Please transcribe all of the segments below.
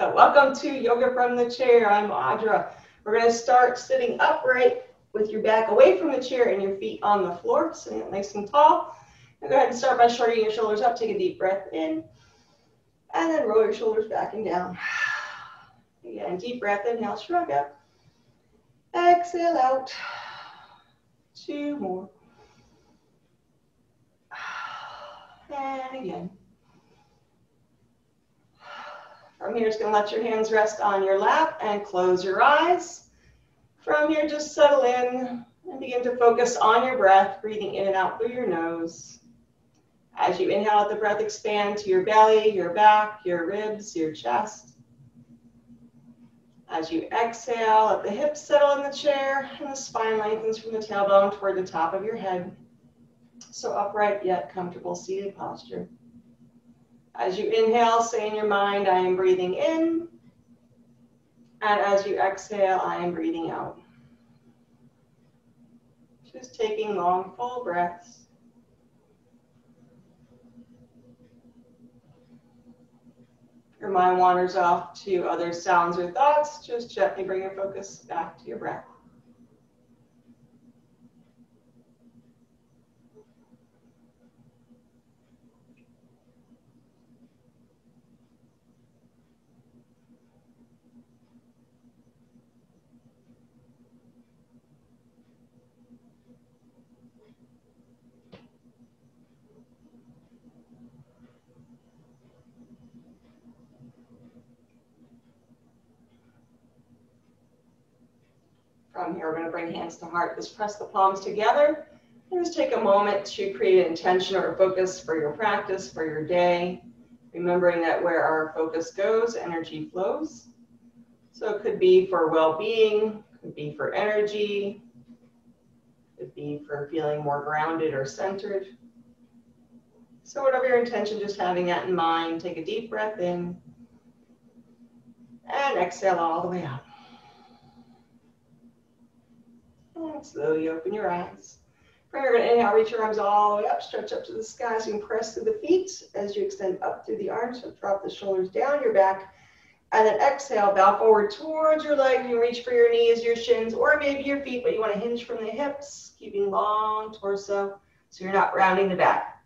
So welcome to Yoga from the Chair. I'm Audra. We're going to start sitting upright with your back away from the chair and your feet on the floor, sitting up nice and tall. Go ahead and start by shortening your shoulders up. Take a deep breath in. And then roll your shoulders back and down. Again, deep breath, inhale, shrug up. Exhale out. Two more. And again. From here, just gonna let your hands rest on your lap and close your eyes. From here, just settle in and begin to focus on your breath, breathing in and out through your nose. As you inhale, let the breath expand to your belly, your back, your ribs, your chest. As you exhale, let the hips settle in the chair and the spine lengthens from the tailbone toward the top of your head. So upright yet comfortable seated posture. As you inhale, say in your mind, I am breathing in. And as you exhale, I am breathing out. Just taking long, full breaths. Your mind wanders off to other sounds or thoughts. Just gently bring your focus back to your breath. From here, we're going to bring hands to heart. Just press the palms together. And just take a moment to create an intention or a focus for your practice, for your day. Remembering that where our focus goes, energy flows. So it could be for well-being, could be for energy, could be for feeling more grounded or centered. So whatever your intention, just having that in mind, take a deep breath in and exhale all the way out. And slowly open your eyes. From inhale, reach your arms all the way up, stretch up to the sky so you can press through the feet as you extend up through the arms. So drop the shoulders down your back. And then exhale, bow forward towards your legs. You reach for your knees, your shins, or maybe your feet, but you want to hinge from the hips, keeping long torso so you're not rounding the back.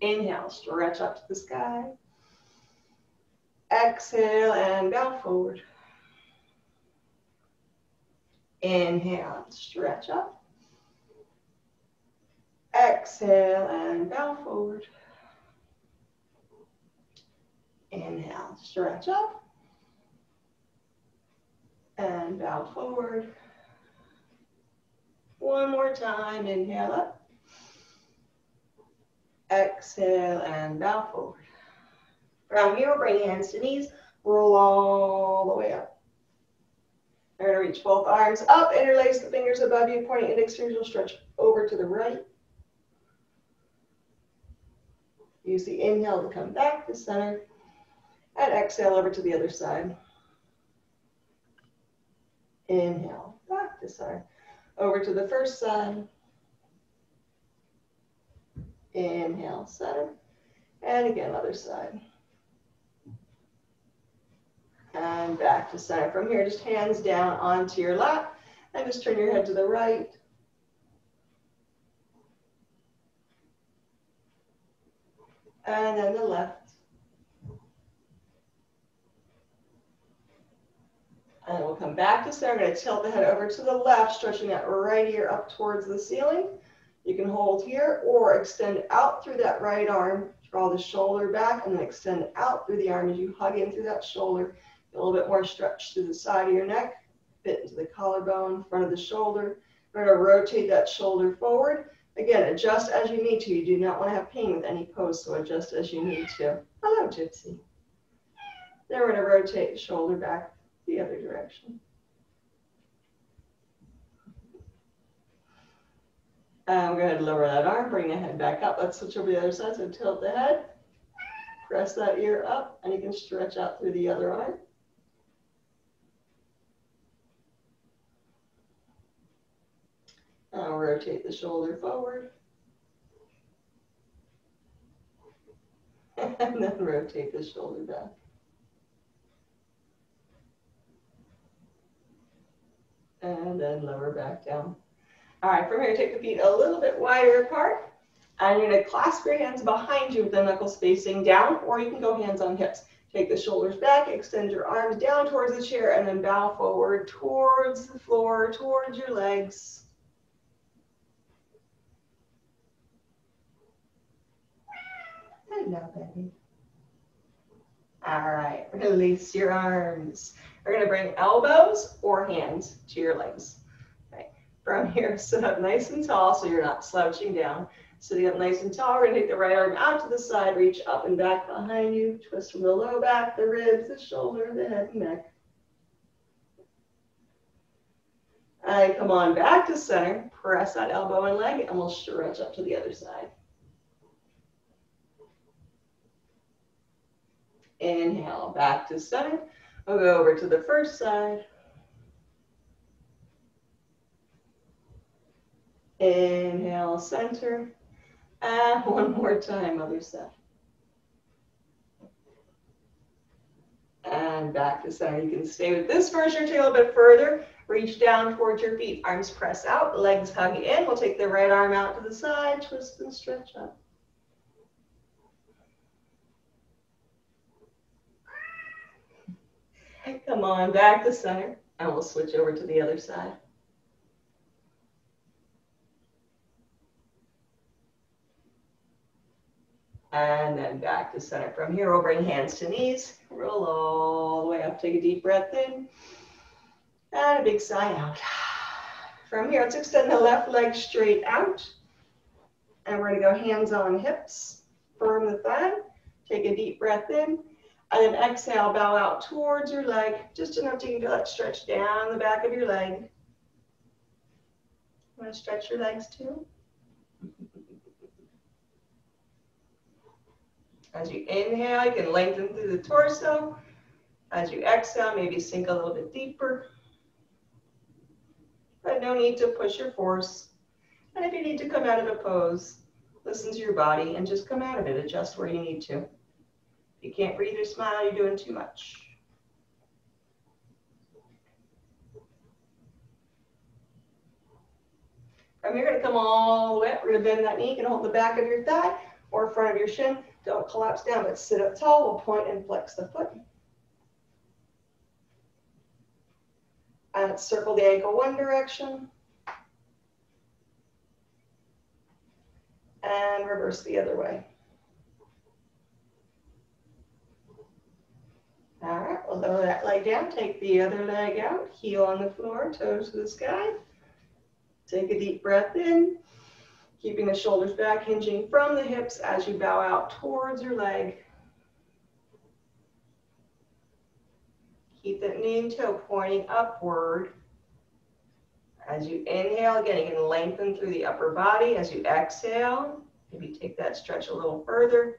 Inhale, stretch up to the sky. Exhale and bow forward. Inhale, stretch up. Exhale and bow forward. Inhale, stretch up. And bow forward. One more time, inhale up. Exhale and bow forward. From here, bring hands to knees, roll all the way up. Reach both arms up, interlace the fingers above you, pointing index fingers will stretch over to the right. Use the inhale to come back to center, and exhale over to the other side. Inhale, back to center. Over to the first side. Inhale, center. And again, other side and back to center. From here, just hands down onto your lap and just turn your head to the right. And then the left. And we'll come back to center. I'm going to tilt the head over to the left, stretching that right ear up towards the ceiling. You can hold here or extend out through that right arm. Draw the shoulder back and then extend out through the arm as you hug in through that shoulder a little bit more stretch to the side of your neck, fit into the collarbone, front of the shoulder. We're going to rotate that shoulder forward. Again, adjust as you need to. You do not want to have pain with any pose, so adjust as you need to. Hello, Gypsy. Then we're going to rotate the shoulder back the other direction. And we're going to lower that arm, bring the head back up. Let's switch over the other side. So tilt the head, press that ear up, and you can stretch out through the other arm. I'll rotate the shoulder forward. And then rotate the shoulder back. And then lower back down. All right, from here, take the feet a little bit wider apart. And you're gonna clasp your hands behind you with the knuckles facing down, or you can go hands on hips. Take the shoulders back, extend your arms down towards the chair, and then bow forward towards the floor, towards your legs. Hello, baby. All right, release your arms. We're gonna bring elbows or hands to your legs. From here, sit up nice and tall so you're not slouching down. Sitting up nice and tall, we're gonna take the right arm out to the side, reach up and back behind you, twist from the low back, the ribs, the shoulder, the head and neck. And come on back to center, press that elbow and leg, and we'll stretch up to the other side. Inhale, back to center. We'll go over to the first side. Inhale, center. And one more time, other side. And back to center. You can stay with this version, take a bit further. Reach down towards your feet. Arms press out, legs hug in. We'll take the right arm out to the side, twist and stretch up. Come on, back to center. And we'll switch over to the other side. And then back to center. From here, we'll bring hands to knees. Roll all the way up. Take a deep breath in. And a big sigh out. From here, let's extend the left leg straight out. And we're going to go hands on hips. Firm the thigh. Take a deep breath in. And then exhale, bow out towards your leg, just enough to feel that stretch down the back of your leg. Want to stretch your legs too? As you inhale, you can lengthen through the torso. As you exhale, maybe sink a little bit deeper. But no need to push your force. And if you need to come out of a pose, listen to your body and just come out of it. Adjust where you need to you can't breathe or smile, you're doing too much. From here, you're going to come all the way up. We're going to bend that knee. You can hold the back of your thigh or front of your shin. Don't collapse down, but sit up tall. We'll point and flex the foot. And circle the ankle one direction. And reverse the other way. All right, we'll lower that leg down. Take the other leg out, heel on the floor, toes to the sky. Take a deep breath in, keeping the shoulders back, hinging from the hips as you bow out towards your leg. Keep that knee and toe pointing upward. As you inhale, again, you can lengthen through the upper body. As you exhale, maybe take that stretch a little further.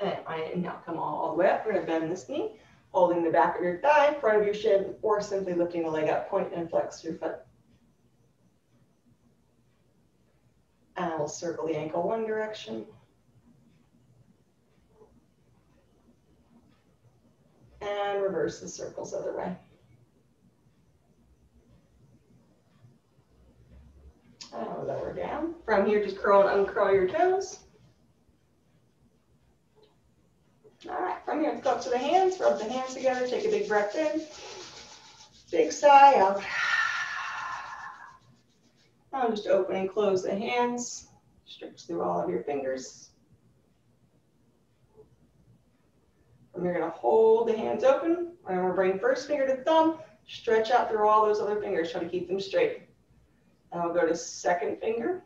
And i now come all the way up. We're going to bend this knee, holding the back of your thigh, front of your shin, or simply lifting the leg up, point and flex your foot. And we'll circle the ankle one direction. And reverse the circles other way. Lower down. From here, just curl and uncurl your toes. All right, from here, go up to the hands, rub the hands together, take a big breath in, big sigh out. Now just open and close the hands, stretch through all of your fingers. And you're gonna hold the hands open, and we're gonna bring first finger to thumb, stretch out through all those other fingers, try to keep them straight. And we'll go to second finger,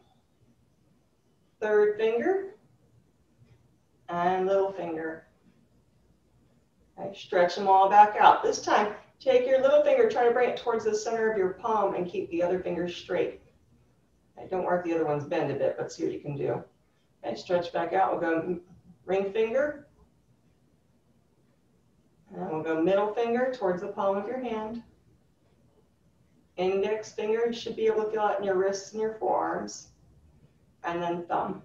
third finger, and little finger. Stretch them all back out. This time, take your little finger, try to bring it towards the center of your palm and keep the other finger straight. Okay, don't work the other ones bend a bit, but see what you can do. Okay, stretch back out. We'll go ring finger. And we'll go middle finger towards the palm of your hand. Index finger you should be able to feel it in your wrists and your forearms. And then thumb.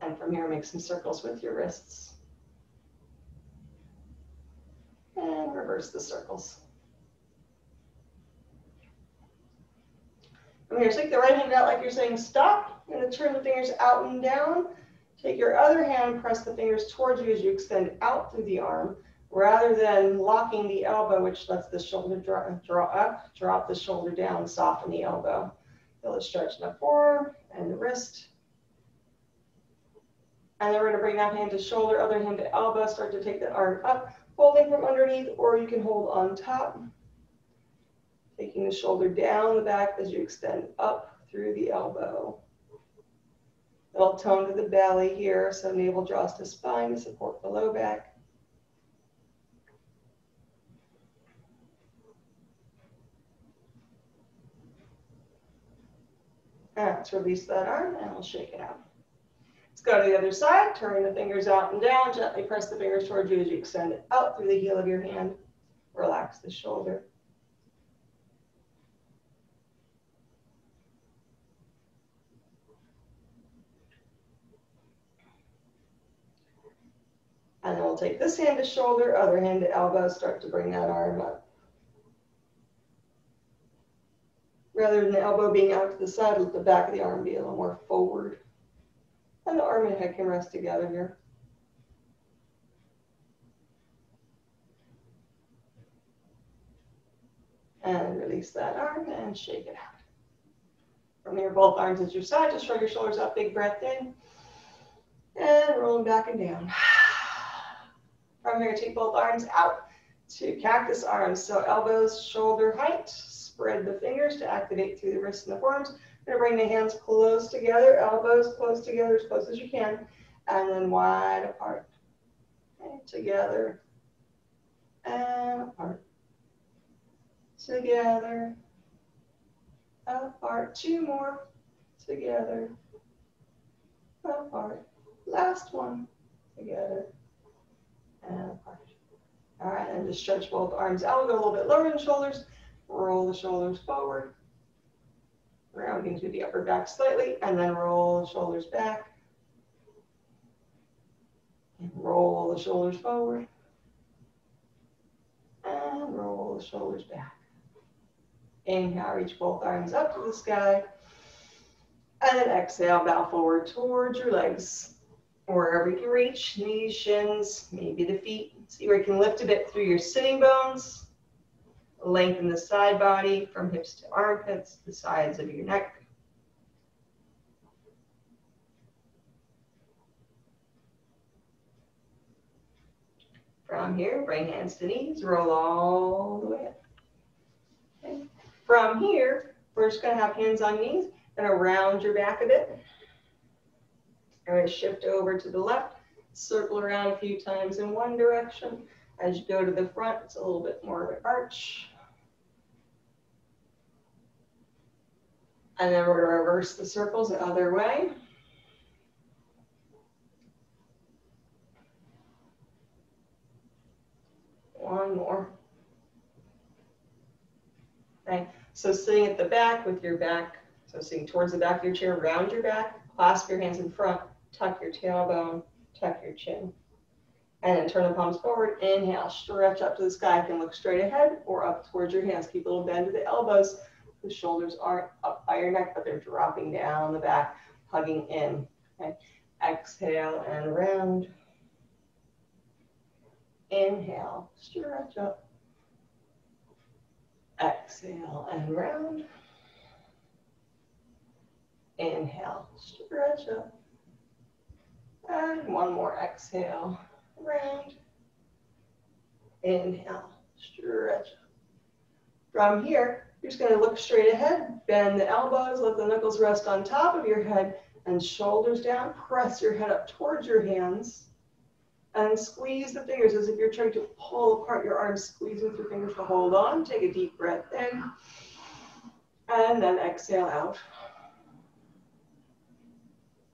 And from here, make some circles with your wrists. The circles. I'm going to take the right hand out like you're saying stop. You're going to turn the fingers out and down. Take your other hand, press the fingers towards you as you extend out through the arm, rather than locking the elbow, which lets the shoulder draw, draw up, drop the shoulder down, soften the elbow. Feel the stretch in the forearm and the wrist. And then we're going to bring that hand to shoulder, other hand to elbow, start to take the arm up, holding from underneath, or you can hold on top. Taking the shoulder down the back as you extend up through the elbow. Little tone to the belly here, so navel draws to spine to support the low back. Let's release that arm and we'll shake it out. Go to the other side, turn the fingers out and down, gently press the fingers towards you as you extend it out through the heel of your hand. Relax the shoulder. And then we'll take this hand to shoulder, other hand to elbow, start to bring that arm up. Rather than the elbow being out to the side, let the back of the arm be a little more forward. And the arm and head can rest together here. And release that arm and shake it out. From here, both arms at your side, just shrug your shoulders up, big breath in. And rolling back and down. From here, take both arms out to cactus arms. So elbows, shoulder height. Spread the fingers to activate through the wrists and the forearms. Going to bring the hands close together, elbows close together as close as you can, and then wide apart. Okay, together and apart. Together, apart. Two more. Together, apart. Last one. Together and apart. All right, and just stretch both arms out. Go a little bit lower than shoulders. Roll the shoulders forward. Rounding to the upper back slightly, and then roll the shoulders back. And roll the shoulders forward. And roll the shoulders back. Inhale, reach both arms up to the sky. And then exhale, bow forward towards your legs wherever you can reach, knees, shins, maybe the feet. See where you can lift a bit through your sitting bones. Lengthen the side body from hips to armpits, the sides of your neck. From here, bring hands to knees, roll all the way up. Okay. From here, we're just going to have hands on knees, to round your back a bit. All right, shift over to the left, circle around a few times in one direction. As you go to the front, it's a little bit more of an arch. And then we're to reverse the circles the other way. One more. Okay, so sitting at the back with your back, so sitting towards the back of your chair, round your back, clasp your hands in front, tuck your tailbone, tuck your chin. And then turn the palms forward. Inhale, stretch up to the sky. You can look straight ahead or up towards your hands. Keep a little bend to the elbows. The shoulders aren't up by your neck, but they're dropping down the back, hugging in. Okay. Exhale and round. Inhale, stretch up. Exhale and round. Inhale, stretch up. And one more exhale, round. Inhale, stretch up. From here, you're just going to look straight ahead, bend the elbows, let the knuckles rest on top of your head, and shoulders down. Press your head up towards your hands. And squeeze the fingers as if you're trying to pull apart your arms. Squeeze with your fingers to hold on. Take a deep breath in. And then exhale out.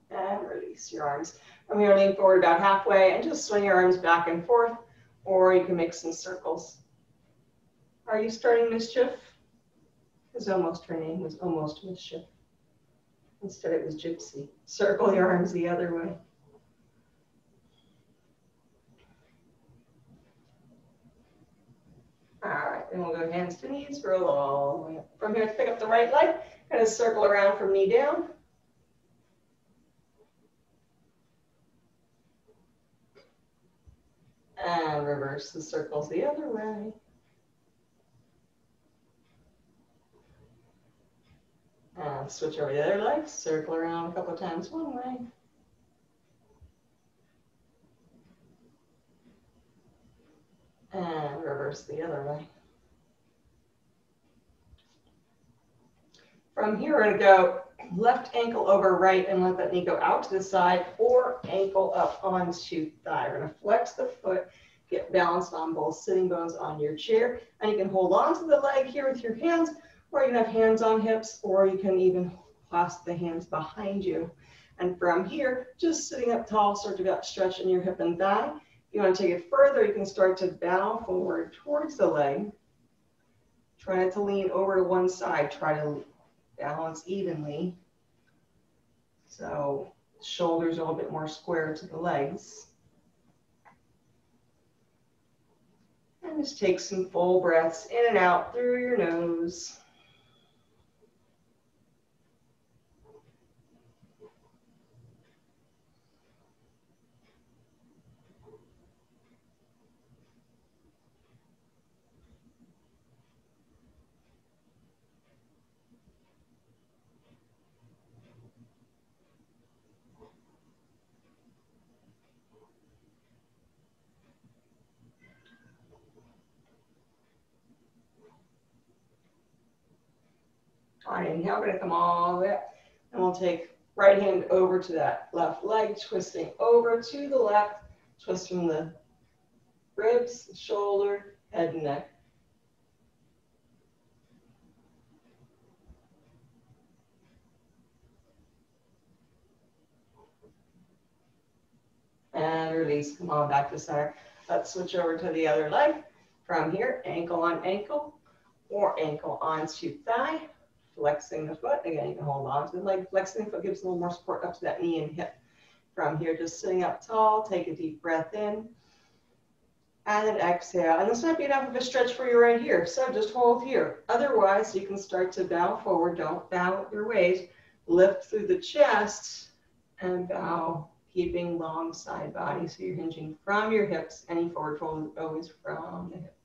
And release your arms. I'm going to lean forward about halfway and just swing your arms back and forth, or you can make some circles. Are you starting mischief? Because almost her name was almost mischief. Instead it was gypsy. Circle your arms the other way. All right, then we'll go hands to knees, roll all the way up. From here, pick up the right leg, kind of circle around from knee down. And reverse the circles the other way. And switch over the other leg, circle around a couple of times one way. And reverse the other way. From here, we're to go left ankle over right and let that knee go out to the side or ankle up onto thigh. We're to flex the foot, get balanced on both sitting bones on your chair. And you can hold on to the leg here with your hands, or you can have hands on hips, or you can even clasp the hands behind you. And from here, just sitting up tall, start to stretch in your hip and thigh. If you want to take it further, you can start to bow forward towards the leg. Try not to lean over to one side. Try to balance evenly. So shoulders a little bit more square to the legs. And just take some full breaths in and out through your nose. Right, inhale, gonna come all the way up. And we'll take right hand over to that left leg, twisting over to the left, twisting the ribs, shoulder, head, and neck. And release, come on back to center. Let's switch over to the other leg. From here, ankle on ankle or ankle onto thigh flexing the foot. Again, you can hold on to the leg. Flexing the foot gives a little more support up to that knee and hip. From here, just sitting up tall, take a deep breath in. And then exhale. And this might be enough of a stretch for you right here. So just hold here. Otherwise, you can start to bow forward. Don't bow your weight. Lift through the chest and bow, keeping long side body. So you're hinging from your hips. Any forward fold is always from the hips.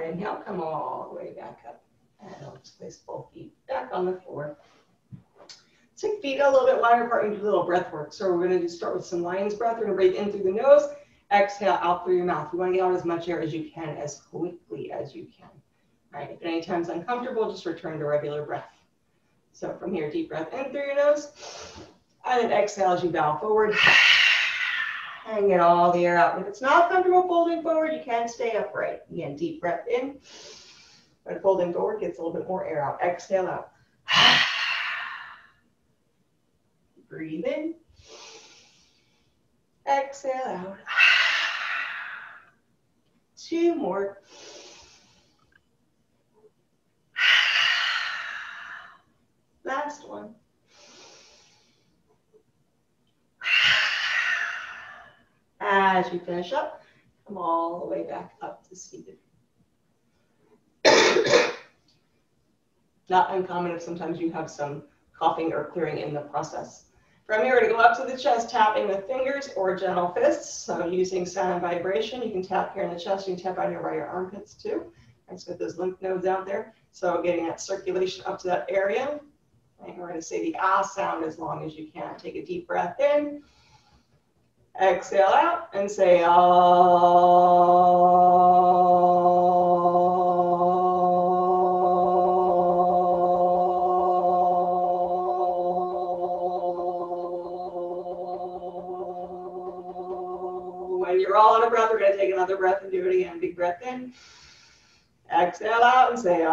All right, inhale, come all the way back up. And I'll just place both feet back on the floor. Take feet a little bit wider apart and do a little breath work. So we're going to start with some lion's breath. We're going to breathe in through the nose, exhale out through your mouth. You want to get out as much air as you can, as quickly as you can. All right, if any time's uncomfortable, just return to regular breath. So from here, deep breath in through your nose, and then exhale as you bow forward and get all the air out. If it's not comfortable folding forward, you can stay upright. Again, deep breath in. But folding forward gets a little bit more air out. Exhale out. Breathe in. Exhale out. Two more. Last one. As we finish up, come all the way back up to seated. Not uncommon if sometimes you have some coughing or clearing in the process. From here, we're going to go up to the chest, tapping with fingers or gentle fists. So using sound and vibration, you can tap here in the chest, you can tap on your right armpits too. Let's get those lymph nodes out there. So getting that circulation up to that area. Right? We're going to say the ah sound as long as you can. Take a deep breath in. Exhale out and say ah. When you're all a breath. We're going to take another breath and do it again. Big breath in. Exhale out and say, And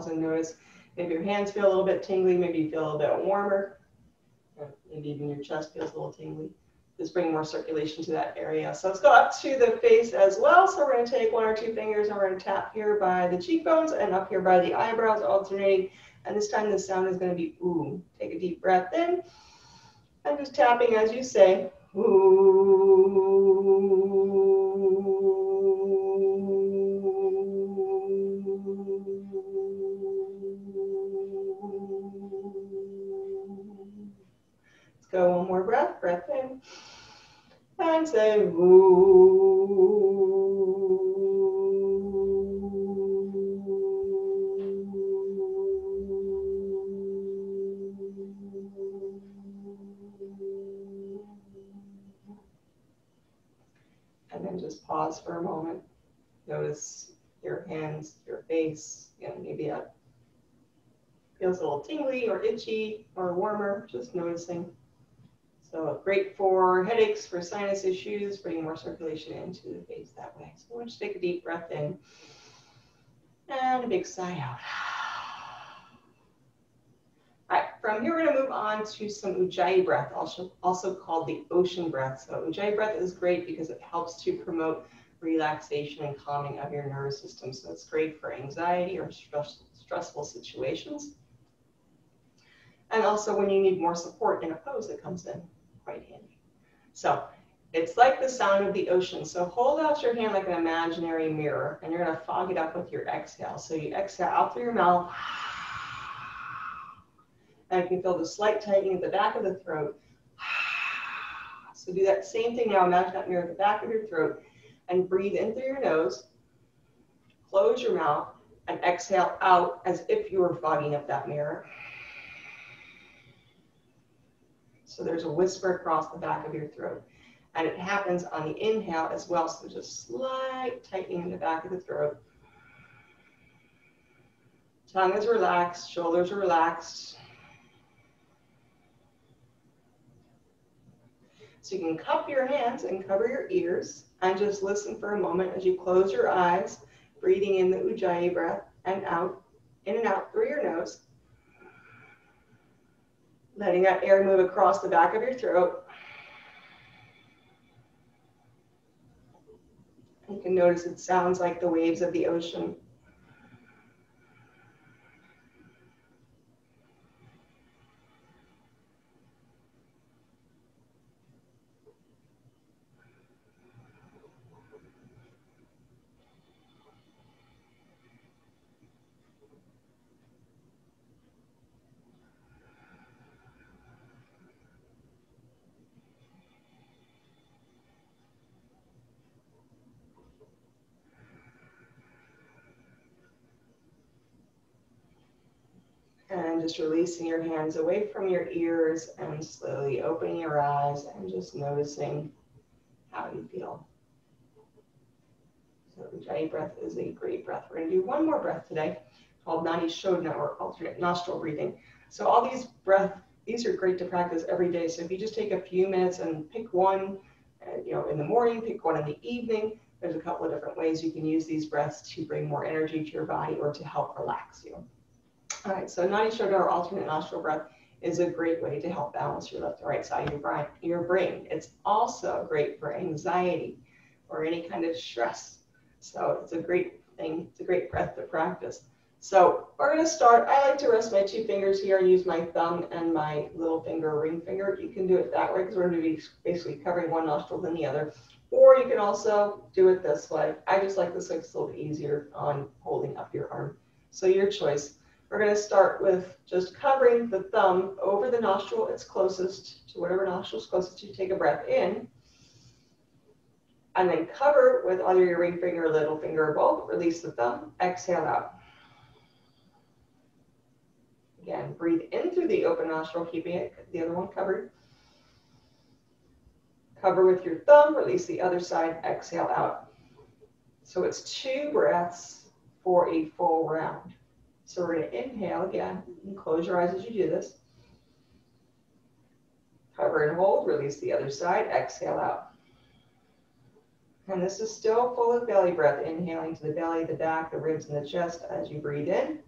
I'm just pause and notice if your hands feel a little bit tingly, maybe you feel a little bit warmer, maybe even your chest feels a little tingly is bring more circulation to that area. So let's go up to the face as well. So we're going to take one or two fingers and we're going to tap here by the cheekbones and up here by the eyebrows, alternating. And this time the sound is going to be ooh. Take a deep breath in and just tapping as you say ooh. Or warmer, just noticing. So great for headaches, for sinus issues, bringing more circulation into the face that way. So we'll just take a deep breath in and a big sigh out. All right, from here we're going to move on to some Ujjayi breath, also, also called the ocean breath. So Ujjayi breath is great because it helps to promote relaxation and calming of your nervous system. So it's great for anxiety or stress, stressful situations. And also when you need more support in a pose that comes in quite handy. So it's like the sound of the ocean. So hold out your hand like an imaginary mirror and you're to fog it up with your exhale. So you exhale out through your mouth. And you can feel the slight tightening at the back of the throat. So do that same thing now. Imagine that mirror at the back of your throat and breathe in through your nose. Close your mouth and exhale out as if you were fogging up that mirror. So there's a whisper across the back of your throat. And it happens on the inhale as well. So there's a slight tightening in the back of the throat. Tongue is relaxed, shoulders are relaxed. So you can cup your hands and cover your ears and just listen for a moment as you close your eyes, breathing in the Ujjayi breath and out, in and out through your nose letting that air move across the back of your throat. You can notice it sounds like the waves of the ocean. Just releasing your hands away from your ears and slowly opening your eyes and just noticing how you feel. So Ujjayi breath is a great breath. We're going to do one more breath today called Nadi Shodhana or alternate nostril breathing. So all these breath, these are great to practice every day. So if you just take a few minutes and pick one, uh, you know, in the morning, pick one in the evening. There's a couple of different ways you can use these breaths to bring more energy to your body or to help relax you. All right, so Shodhana or alternate nostril breath is a great way to help balance your left and right side of your brain. Your brain. It's also great for anxiety or any kind of stress. So it's a great thing. It's a great breath to practice. So we're going to start. I like to rest my two fingers here and use my thumb and my little finger, ring finger. You can do it that way because we're going to be basically covering one nostril than the other. Or you can also do it this way. I just like this way. It's a little easier on holding up your arm. So your choice. We're going to start with just covering the thumb over the nostril it's closest to whatever nostril is closest to. Take a breath in. And then cover with either your ring finger, or little finger, or both. Release the thumb. Exhale out. Again, breathe in through the open nostril, keeping it the other one covered. Cover with your thumb, release the other side, exhale out. So it's two breaths for a full round. So we're going to inhale again and close your eyes as you do this. Cover and hold, release the other side, exhale out. And this is still full of belly breath, inhaling to the belly, the back, the ribs, and the chest as you breathe in.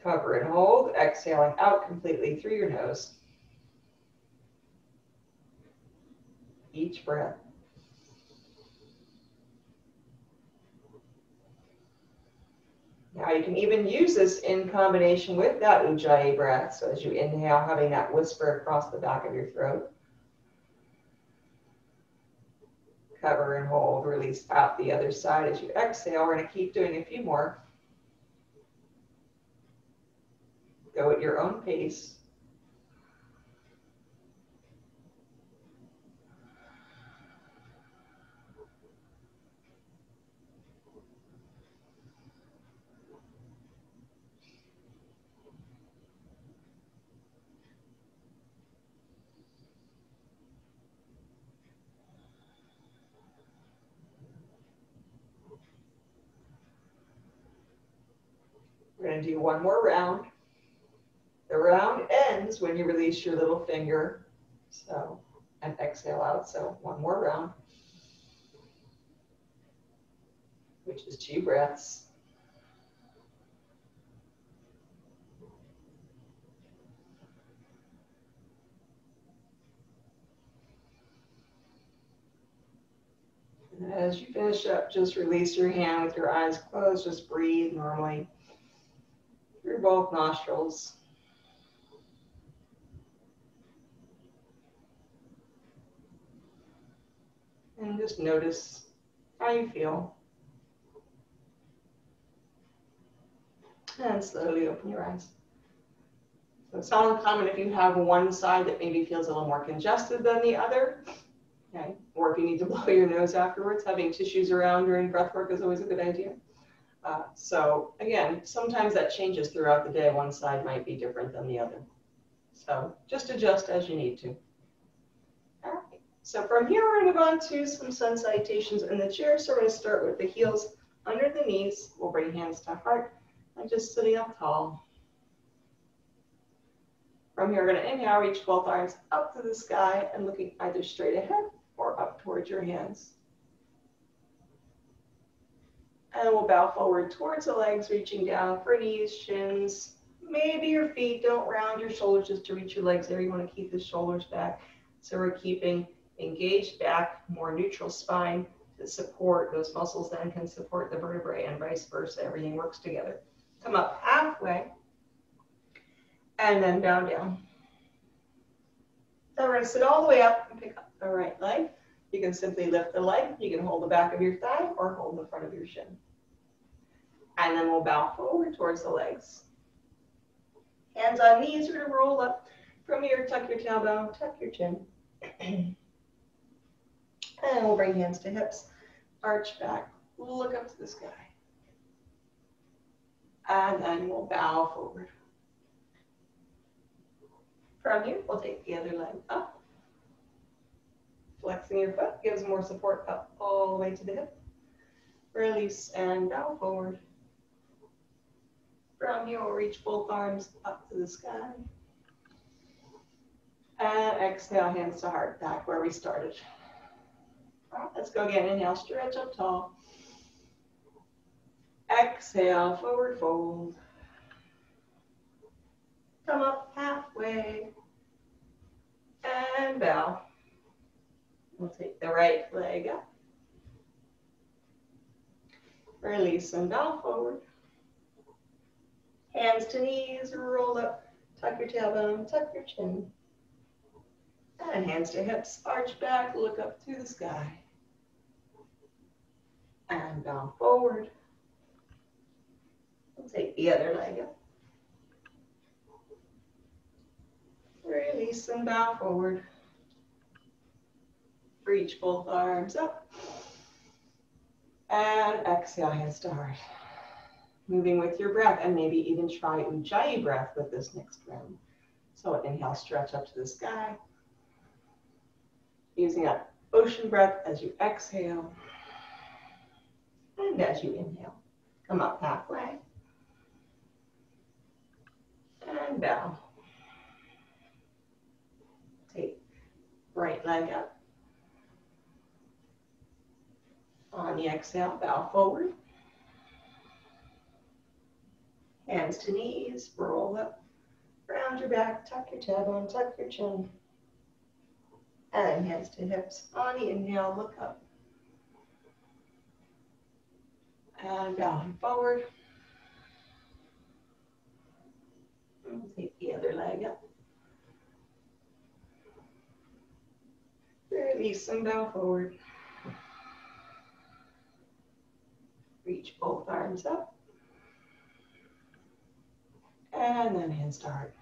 Cover and hold, exhaling out completely through your nose. Each breath. Now you can even use this in combination with that Ujjayi breath. So as you inhale, having that whisper across the back of your throat. Cover and hold, release out the other side as you exhale. We're to keep doing a few more. Go at your own pace. We're to do one more round. The round ends when you release your little finger. So, and exhale out. So one more round, which is two breaths. And as you finish up, just release your hand with your eyes closed. Just breathe normally through both nostrils. And just notice how you feel. And slowly open your eyes. So it's not uncommon if you have one side that maybe feels a little more congested than the other. Okay. Or if you need to blow your nose afterwards, having tissues around during breath work is always a good idea. Uh, so again, sometimes that changes throughout the day. One side might be different than the other. So just adjust as you need to. All right. So from here, we're going to move on to some sun salutations in the chair. So we're going to start with the heels under the knees. We'll bring hands to heart and just sitting up tall. From here, we're going to inhale, reach both arms up to the sky and looking either straight ahead or up towards your hands. And we'll bow forward towards the legs, reaching down for knees, shins. Maybe your feet don't round your shoulders just to reach your legs there. You want to keep the shoulders back. So we're keeping engaged back, more neutral spine to support those muscles then can support the vertebrae and vice versa. Everything works together. Come up halfway and then bow down. So we're going to sit all the way up and pick up the right leg. You can simply lift the leg. You can hold the back of your thigh or hold the front of your shin. And then we'll bow forward towards the legs. Hands on knees, we're to roll up. From here, tuck your tailbone, tuck your chin. and we'll bring hands to hips, arch back, look up to the sky. And then we'll bow forward. From here, we'll take the other leg up. Flexing your foot gives more support up all the way to the hip. Release and bow forward. From here, we'll reach both arms up to the sky. And exhale, hands to heart, back where we started. All right, let's go again. Inhale, stretch up tall. Exhale, forward fold. Come up halfway. And bow. We'll take the right leg up. Release and bow forward. Hands to knees, roll up. Tuck your tailbone, tuck your chin. And hands to hips, arch back, look up to the sky. And bow forward. We'll take the other leg up. Release and bow forward. Reach both arms up. And exhale, hands to heart. Moving with your breath and maybe even try Ujjayi breath with this next round. So inhale, stretch up to the sky. Using that ocean breath as you exhale. And as you inhale, come up halfway. And down. Take right leg up. On the exhale, bow forward. Hands to knees, roll up, round your back, tuck your tailbone, tuck your chin. And hands to hips. On the inhale, look up. And bowing forward. Take the other leg up. Release and bow forward. Reach both arms up. And then hands to heart.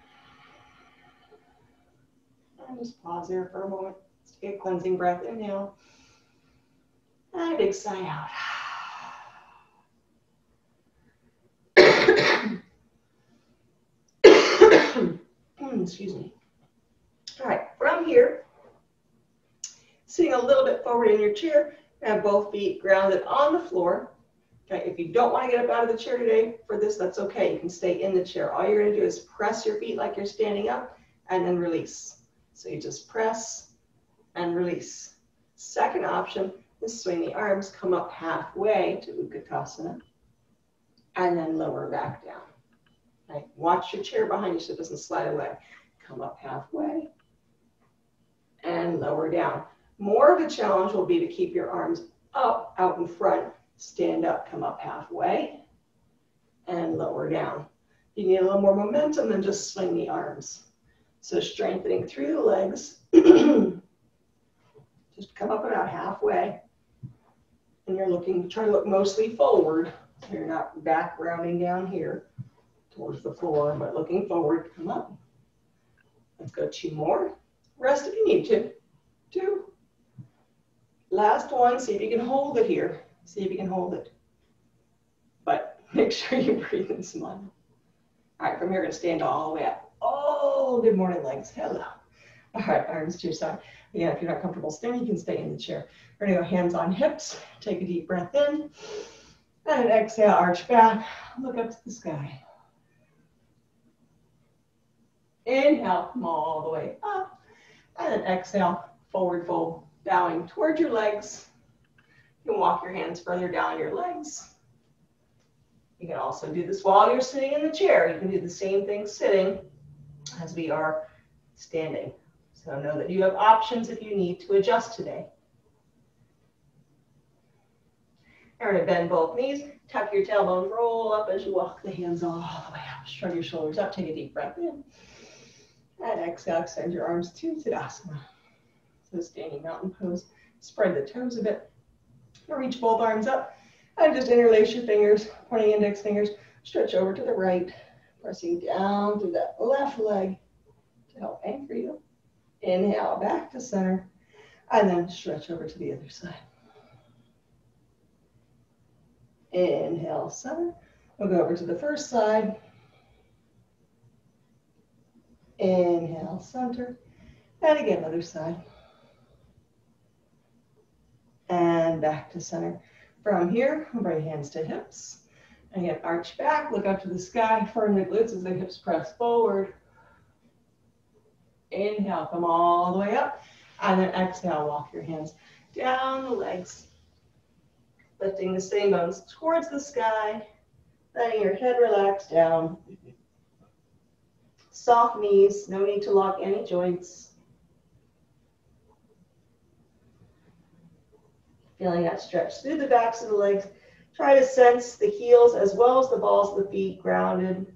And just pause there for a moment. Let's take a cleansing breath. Inhale. And sigh out. Excuse me. All right, from here, sitting a little bit forward in your chair, have both feet grounded on the floor. Okay, if you don't want to get up out of the chair today for this, that's okay. You can stay in the chair. All you're going to do is press your feet like you're standing up and then release. So you just press and release. Second option is swing the arms, come up halfway to Utkatasana, and then lower back down. Watch your chair behind you so it doesn't slide away. Come up halfway and lower down. More of a challenge will be to keep your arms up out in front. Stand up, come up halfway, and lower down. You need a little more momentum than just swing the arms. So strengthening through the legs. just come up about halfway. And you're looking, try to look mostly forward. So you're not back rounding down here towards the floor, but looking forward, come up. Let's go two more. Rest if you need to. Two. Last one, see if you can hold it here. See if you can hold it. But make sure you breathe and smile. All right, from here, we're gonna stand all the way up. Oh, good morning, legs. Hello. All right, arms to your side. Again, if you're not comfortable standing, you can stay in the chair. We're gonna go hands on hips. Take a deep breath in. And exhale, arch back. Look up to the sky. Inhale, come all the way up. And then exhale, forward fold, bowing towards your legs. You can walk your hands further down your legs. You can also do this while you're sitting in the chair. You can do the same thing sitting as we are standing. So know that you have options if you need to adjust today. You're to bend both knees, tuck your tailbone, roll up as you walk the hands all the way up. Shrug your shoulders up, take a deep breath in. And exhale, extend your arms to Tadasana. So standing mountain pose. Spread the toes a bit. Reach both arms up and just interlace your fingers, pointing index fingers. Stretch over to the right, pressing down through that left leg to help anchor you. Inhale back to center, and then stretch over to the other side. Inhale, center. We'll go over to the first side. Inhale, center. And again, other side. And back to center. From here, bring hands to hips. Again, arch back, look up to the sky, firm the glutes as the hips press forward. Inhale, come all the way up. And then exhale, walk your hands down the legs. Lifting the same bones towards the sky. Letting your head relax down. Soft knees, no need to lock any joints. Feeling that stretch through the backs of the legs. Try to sense the heels as well as the balls of the feet grounded.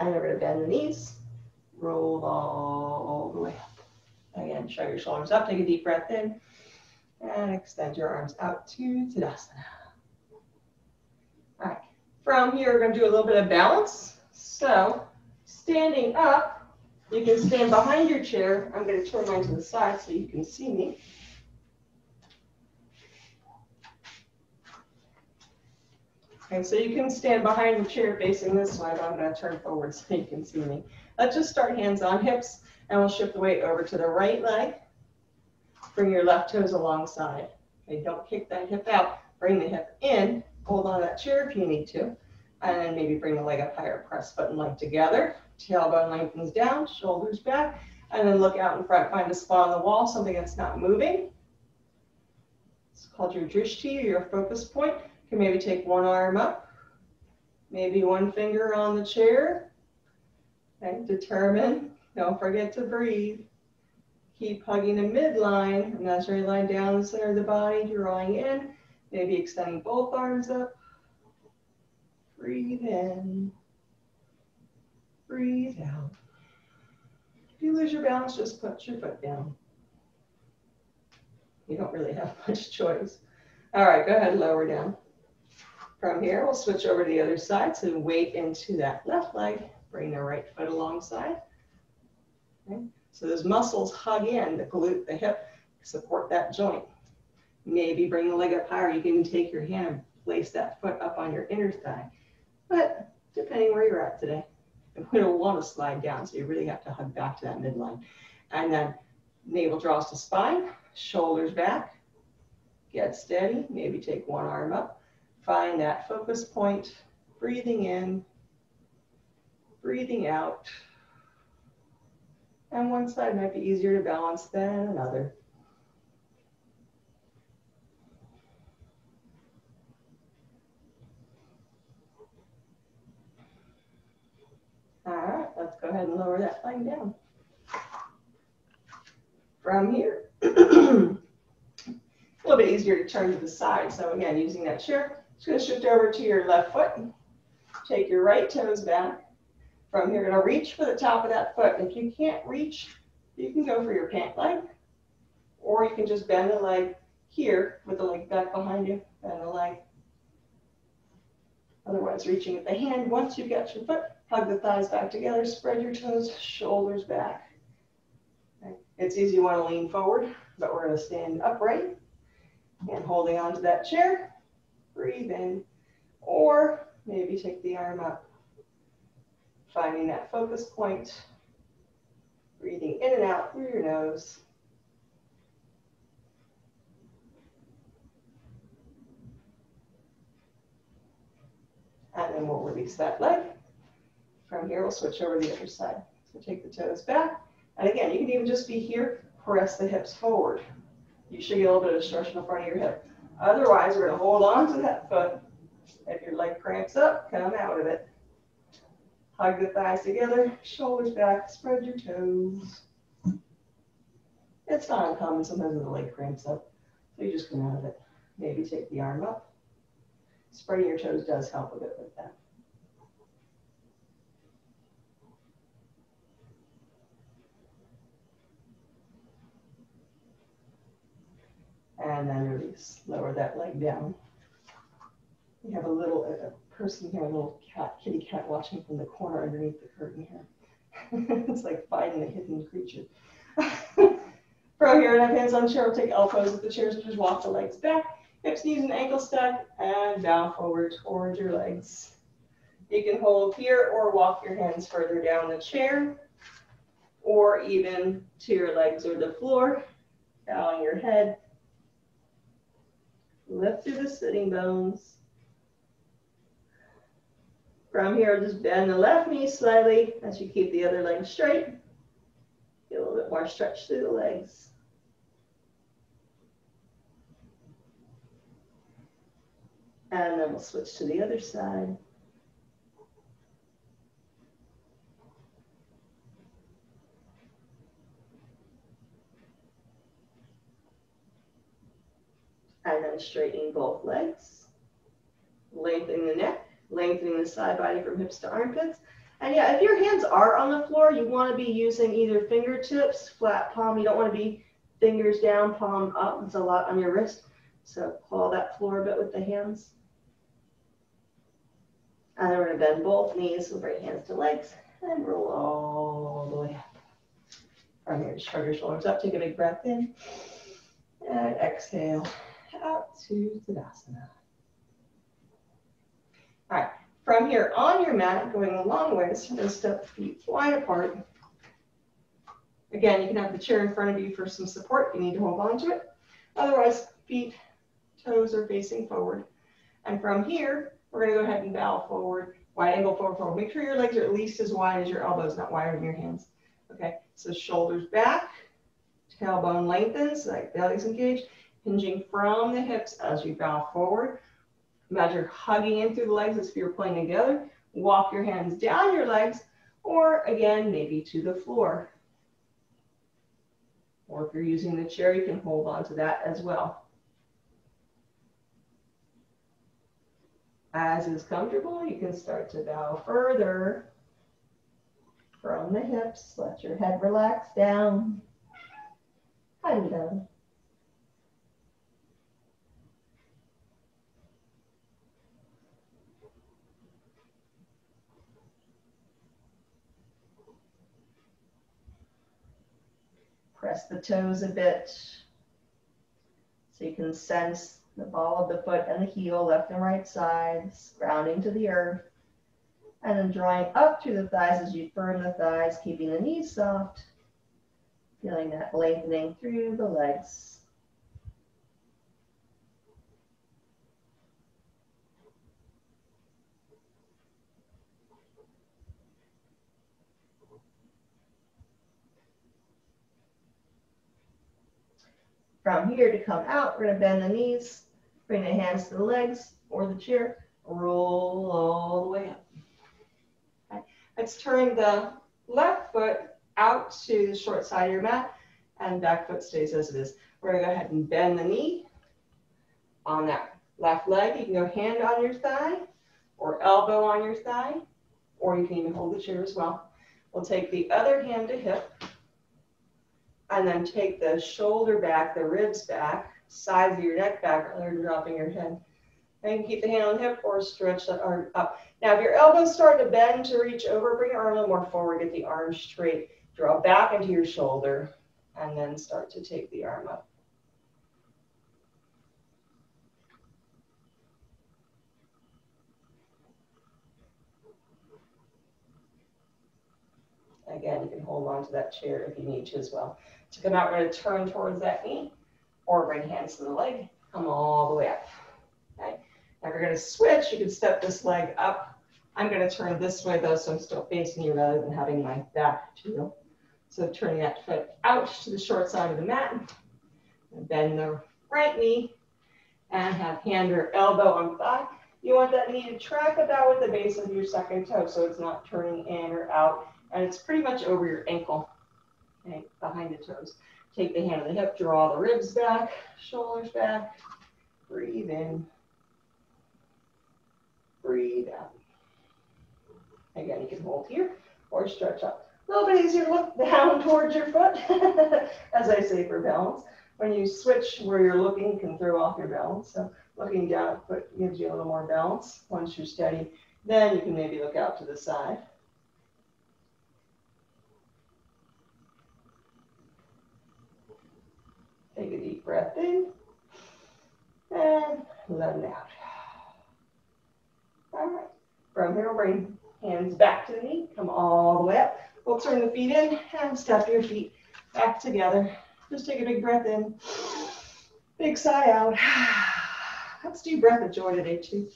And we're going to bend the knees, roll all the way up. Again, shrug your shoulders up, take a deep breath in, and extend your arms out to Tadasana. From here, we're gonna do a little bit of balance. So, standing up, you can stand behind your chair. I'm gonna turn mine to the side so you can see me. And so you can stand behind the chair facing this way, I'm going to turn forward so you can see me. Let's just start hands on hips, and we'll shift the weight over to the right leg. Bring your left toes alongside. Okay, don't kick that hip out. Bring the hip in. Hold on that chair if you need to. And then maybe bring the leg up higher. Press foot and leg together. Tailbone lengthens down, shoulders back. And then look out in front. Find a spot on the wall, something that's not moving. It's called your drishti, or your focus point. You can maybe take one arm up, maybe one finger on the chair. Okay, determine, don't forget to breathe. Keep hugging the midline, imaginary line down the center of the body, drawing in, maybe extending both arms up. Breathe in, breathe out. If you lose your balance, just put your foot down. You don't really have much choice. All right, go ahead lower down. From here, we'll switch over to the other side. So weight into that left leg, bring the right foot alongside. Okay. So those muscles hug in, the glute, the hip, support that joint. Maybe bring the leg up higher. You can even take your hand and place that foot up on your inner thigh. But depending where you're at today, we don't want to slide down, so you really have to hug back to that midline. And then navel draws to spine, shoulders back, get steady, maybe take one arm up, Find that focus point, breathing in, breathing out. And one side might be easier to balance than another. All right, let's go ahead and lower that leg down. From here, a little bit easier to turn to the side. So again, using that chair, just to shift over to your left foot. Take your right toes back. From here, to reach for the top of that foot. If you can't reach, you can go for your pant leg, or you can just bend the leg here with the leg back behind you, bend the leg. Otherwise, reaching at the hand. Once you've got your foot, hug the thighs back together, spread your toes, shoulders back. It's easy, you want to lean forward, but we're going to stand upright and holding onto that chair breathe in, or maybe take the arm up, finding that focus point, breathing in and out through your nose. And then we'll release that leg. From here, we'll switch over to the other side. So take the toes back. And again, you can even just be here, press the hips forward. You should get a little bit of stretch in the front of your hip. Otherwise, we're to hold on to that foot. If your leg cramps up, come out of it. Hug the thighs together, shoulders back, spread your toes. It's not uncommon sometimes when the leg cramps up. So you just come out of it. Maybe take the arm up. Spreading your toes does help a bit with that. and then release. Lower that leg down. We have a little a person here, a little cat, kitty cat watching from the corner underneath the curtain here. it's like finding a hidden creature. From here, and have hands on chair. We'll take elbows with the chairs and just walk the legs back. Hips, knees, and ankles stack, and bow forward towards your legs. You can hold here or walk your hands further down the chair, or even to your legs or the floor, bowing your head Lift through the sitting bones. From here, just bend the left knee slightly as you keep the other leg straight. Get a little bit more stretch through the legs. And then we'll switch to the other side. And then straightening both legs. Lengthening the neck, lengthening the side body from hips to armpits. And yeah, if your hands are on the floor, you want to be using either fingertips, flat palm. You don't want to be fingers down, palm up. It's a lot on your wrist. So claw that floor a bit with the hands. And then we're going to bend both knees. We'll bring hands to legs and roll all the way up. From here, shrug your shoulders up. Take a big breath in. And exhale out to Tadasana. All right. From here on your mat, going a long ways, you're going to step feet wide apart. Again, you can have the chair in front of you for some support if you need to hold on to it. Otherwise, feet, toes are facing forward. And from here, we're to go ahead and bow forward, wide angle forward, forward. Make sure your legs are at least as wide as your elbows, not wider than your hands. Okay, so shoulders back, tailbone lengthens, like belly's engaged, hinging from the hips as you bow forward. Imagine hugging in through the legs as if you're playing together. Walk your hands down your legs, or again, maybe to the floor. Or if you're using the chair, you can hold on to that as well. As is comfortable, you can start to bow further from the hips. Let your head relax down down. Press the toes a bit so you can sense the ball of the foot and the heel, left and right sides, grounding to the earth. And then drawing up through the thighs as you firm the thighs, keeping the knees soft. Feeling that lengthening through the legs. From here to come out, we're going to bend the knees, bring the hands to the legs or the chair, roll all the way up. Okay. Let's turn the left foot out to the short side of your mat and back foot stays as it is. We're going to go ahead and bend the knee on that left leg. You can go hand on your thigh or elbow on your thigh, or you can even hold the chair as well. We'll take the other hand to hip and then take the shoulder back, the ribs back, sides of your neck back rather than dropping your head. And keep the hand on the hip or stretch that arm up. Now, if your elbows start to bend to reach over, bring your arm a little more forward, get the arm straight. Draw back into your shoulder, and then start to take the arm up. Again, you can hold on to that chair if you need to as well. To come out, we're going to turn towards that knee or bring hands to the leg. Come all the way up. Okay. Now we're going to switch. You can step this leg up. I'm going to turn this way though, so I'm still facing you rather than having my back to you. So turning that foot out to the short side of the mat. And bend the right knee and have hand or elbow on thigh. You want that knee to track about with the base of your second toe so it's not turning in or out. And it's pretty much over your ankle okay, behind the toes. Take the hand on the hip, draw the ribs back, shoulders back. Breathe in. Breathe out. Again, you can hold here or stretch up. A little bit easier to look down towards your foot, as I say for balance. When you switch where you're looking, can throw off your balance. So looking down at foot gives you a little more balance. Once you're steady, then you can maybe look out to the side. Take a deep breath in and let it out. All right. From here, bring hands back to the knee. Come all the way up. We'll turn the feet in and step your feet back together. Just take a big breath in. Big sigh out. Let's do breath of joy today, too.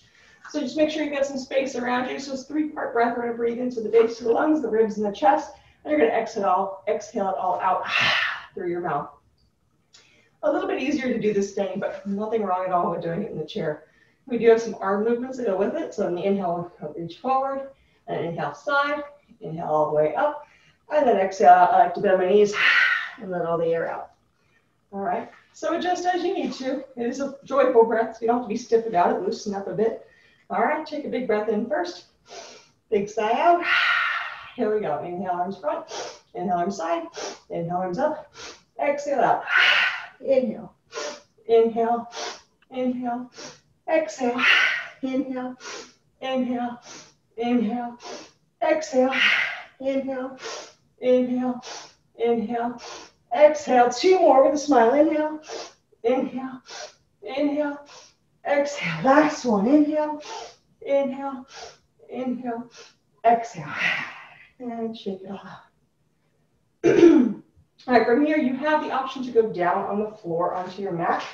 So just make sure you get some space around you. So it's three-part breath. We're going to breathe into the base of the lungs, the ribs, and the chest. And you're going to exhale, exhale it all out through your mouth. A little bit easier to do this standing, but nothing wrong at all with doing it in the chair. We do have some arm movements that go with it. So on the inhale, reach forward, and inhale side, inhale all the way up, and then exhale, I like to bend my knees and let all the air out. All right, so adjust as you need to. It is a joyful breath, so you don't have to be stiff about it, loosen up a bit. All right, take a big breath in first, big sigh out, Here we go. Inhale, arms front. Inhale, arms side. Inhale, arms up. Exhale out. Inhale. Inhale. Inhale. Exhale. Inhale. Inhale. Inhale. Exhale. Inhale. Inhale. Inhale. Exhale. Two more with a smile. Inhale. Inhale. Inhale. Exhale. Last one. Inhale. Inhale. Inhale. Exhale. And shake it off. All right, from here, you have the option to go down on the floor onto your mat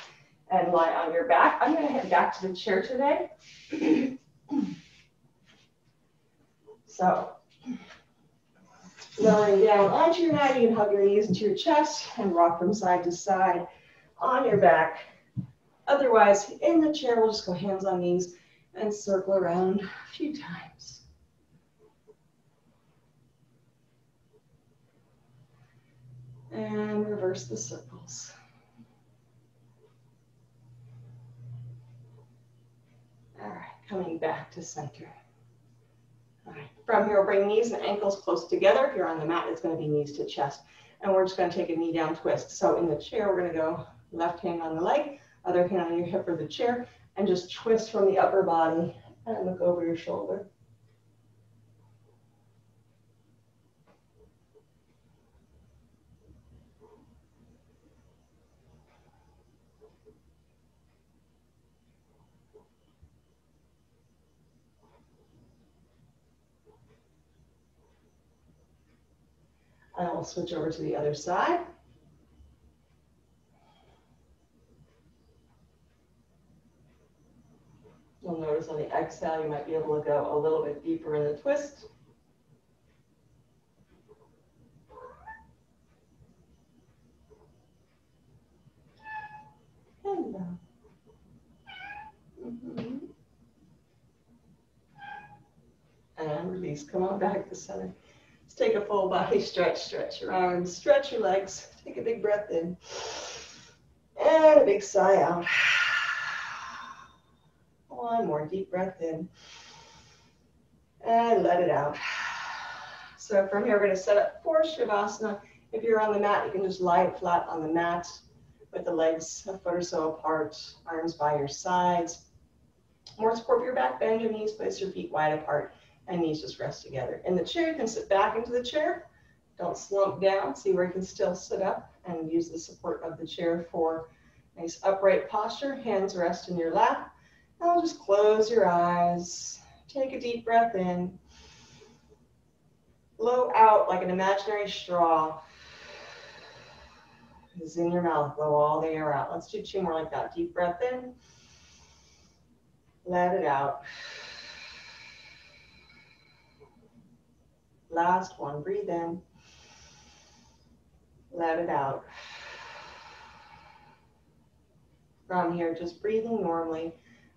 and lie on your back. I'm going to head back to the chair today. so, lowering down onto your mat, you can hug your knees into your chest and rock from side to side on your back. Otherwise, in the chair, we'll just go hands on knees and circle around a few times. And reverse the circles. All right, coming back to center. All right, from here, bring knees and ankles close together. If you're on the mat, it's gonna be knees to chest. And we're just gonna take a knee down twist. So in the chair, we're gonna go left hand on the leg, other hand on your hip or the chair, and just twist from the upper body and look over your shoulder. And we'll switch over to the other side. You'll notice on the exhale, you might be able to go a little bit deeper in the twist. And down. Mm -hmm. And release. Come on back to center. Let's take a full body stretch. Stretch your arms, stretch your legs. Take a big breath in. And a big sigh out. One more deep breath in. And let it out. So from here, we're going to set up for Shavasana. If you're on the mat, you can just lie flat on the mat with the legs a foot or so apart, arms by your sides. More support your back, bend your knees, place your feet wide apart and knees just rest together. In the chair, you can sit back into the chair. Don't slump down. See where you can still sit up and use the support of the chair for nice upright posture. Hands rest in your lap. Now just close your eyes. Take a deep breath in. Blow out like an imaginary straw. Is in your mouth. Blow all the air out. Let's do two more like that. Deep breath in. Let it out. Last one, breathe in. Let it out. From here, just breathing normally,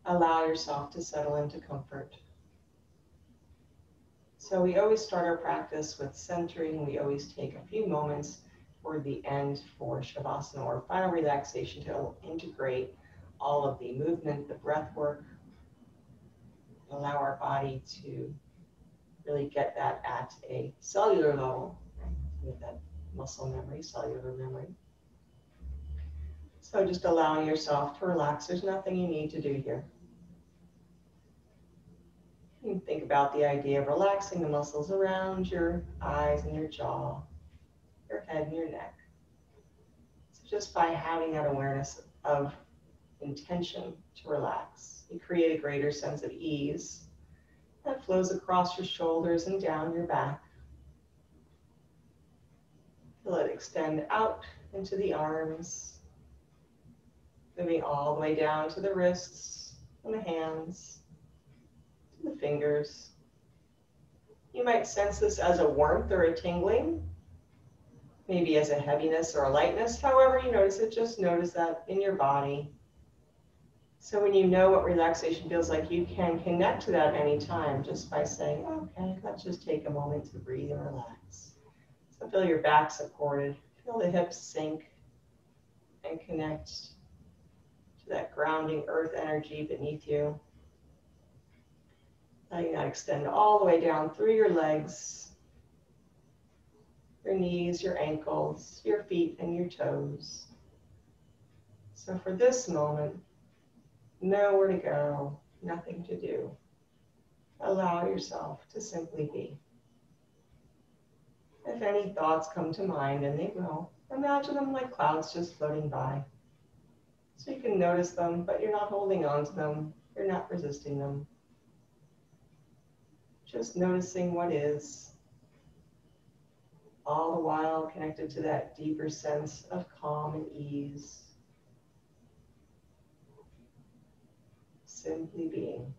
allow yourself to settle into comfort. So we always start our practice with centering. We always take a few moments toward the end for Shavasana or final relaxation to integrate all of the movement, the breath work, allow our body to really get that at a cellular level right? with that muscle memory, cellular memory. So just allowing yourself to relax. There's nothing you need to do here. You think about the idea of relaxing the muscles around your eyes and your jaw, your head and your neck. So just by having that awareness of intention to relax, you create a greater sense of ease that flows across your shoulders and down your back. Let it extend out into the arms, moving all the way down to the wrists and the hands, to the fingers. You might sense this as a warmth or a tingling, maybe as a heaviness or a lightness. However you notice it, just notice that in your body. So when you know what relaxation feels like, you can connect to that anytime just by saying, okay, let's just take a moment to breathe and relax. So feel your back supported. Feel the hips sink and connect to that grounding earth energy beneath you. Letting that extend all the way down through your legs your knees, your ankles, your feet, and your toes. So for this moment, nowhere to go, nothing to do. Allow yourself to simply be. If any thoughts come to mind, and they will, imagine them like clouds just floating by. So you can notice them, but you're not holding on to them. You're not resisting them. Just noticing what is, all the while connected to that deeper sense of calm and ease. Simply being.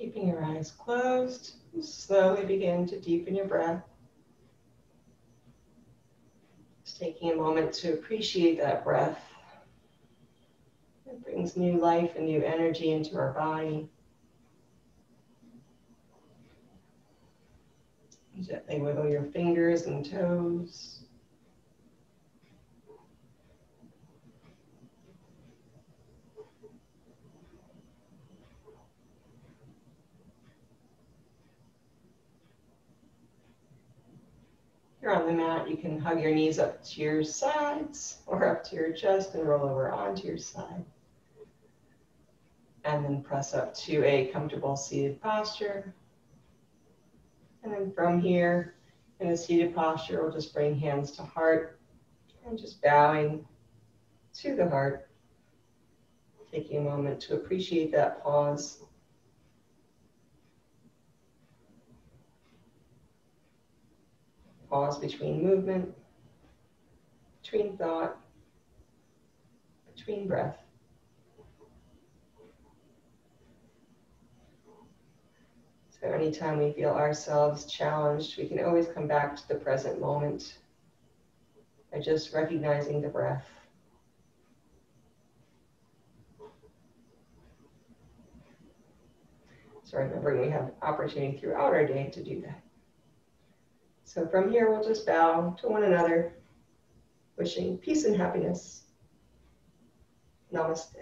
Keeping your eyes closed, slowly begin to deepen your breath. Just taking a moment to appreciate that breath. It brings new life and new energy into our body. Gently wiggle your fingers and toes. On the mat, you can hug your knees up to your sides or up to your chest and roll over onto your side. And then press up to a comfortable seated posture. And then from here, in a seated posture, we'll just bring hands to heart and just bowing to the heart. Taking a moment to appreciate that pause pause between movement, between thought, between breath. So anytime we feel ourselves challenged, we can always come back to the present moment by just recognizing the breath. So remembering we have opportunity throughout our day to do that. So from here, we'll just bow to one another, wishing peace and happiness. Namaste.